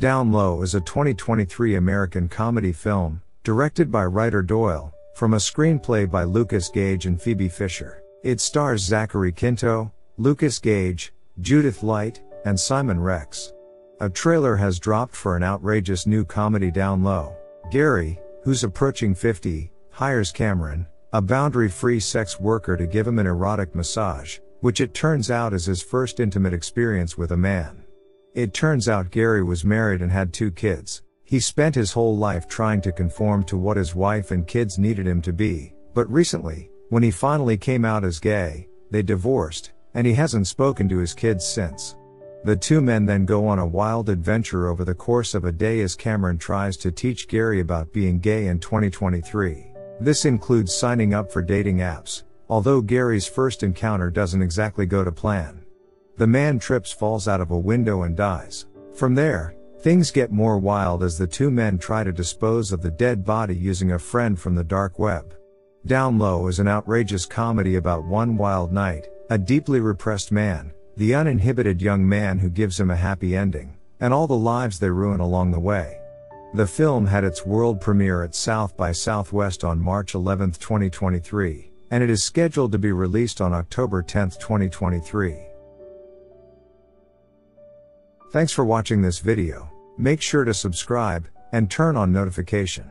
Down Low is a 2023 American comedy film, directed by Rightor Doyle, from a screenplay by Lukas Gage and Phoebe Fisher. It stars Zachary Quinto, Lukas Gage, Judith Light, and Simon Rex. A trailer has dropped for an outrageous new comedy Down Low. Gary, who's approaching 50, hires Cameron, a boundary free sex worker to give him an erotic massage, which it turns out is his first intimate experience with a man. It turns out Gary was married and had two kids. He spent his whole life trying to conform to what his wife and kids needed him to be, but recently, when he finally came out as gay, they divorced, and he hasn't spoken to his kids since. The two men then go on a wild adventure over the course of a day as Cameron tries to teach Gary about being gay in 2023. This includes signing up for dating apps, although Gary's first encounter doesn't exactly go to plan. The man trips, falls out of a window, and dies. From there, things get more wild as the two men try to dispose of the dead body using a friend from the dark web. Down Low is an outrageous comedy about one wild night, a deeply repressed man, the uninhibited young man who gives him a happy ending, and all the lives they ruin along the way. The film had its world premiere at South by Southwest on March 11, 2023, and it is scheduled to be released on October 10, 2023. Thanks for watching this video. Make sure to subscribe and turn on notification.